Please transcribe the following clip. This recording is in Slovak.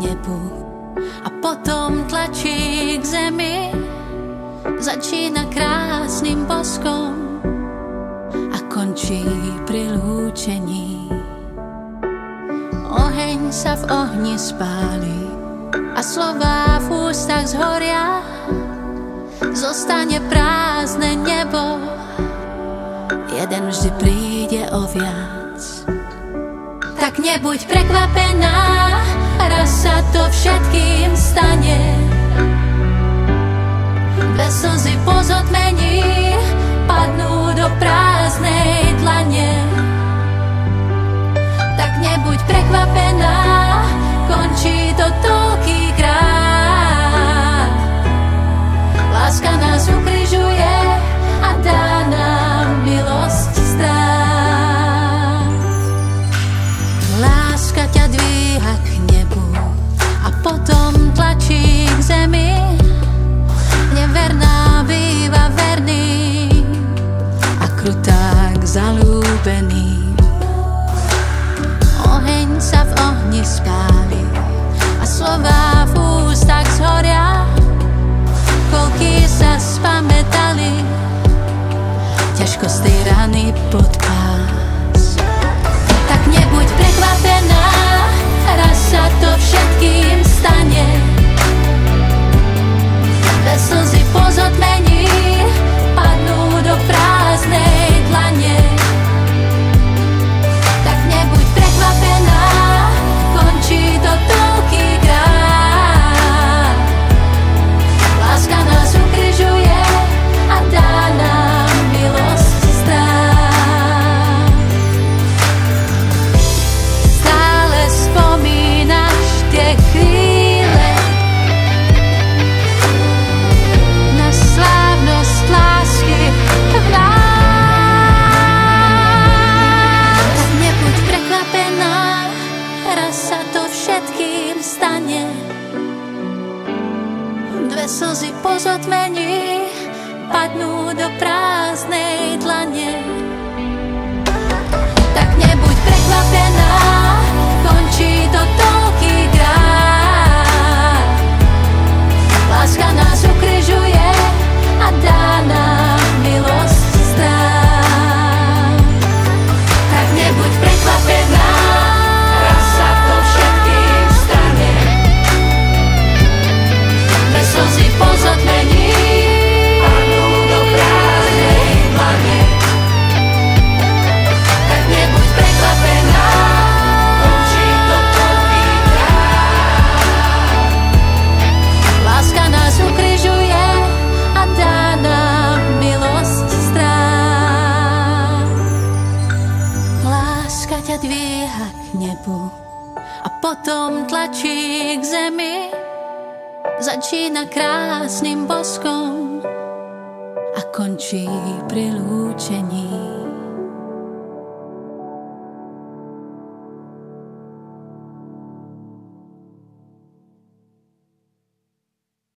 nebu a potom tlačí k zemi. Začína krásnym boskom a končí pri lúčení. Oheň sa v ohni spáli a slova v ústach zhoria. Zostane prázdne nebo, Tak nebuď prekvapená, raz sa to všetkým stane. K nebu a potom tlačí k zemi. Neverná býva verný a krutá k. Oheň sa v ohni spáli a slova v ústach zhoria. Koľký sa spamätali, ťažko z tej rany pod stane. Dve slzy pozotmení padnú do prázdnej k nebu a potom tlačí k zemi. Začína krásnym boskom a končí pri lúčení.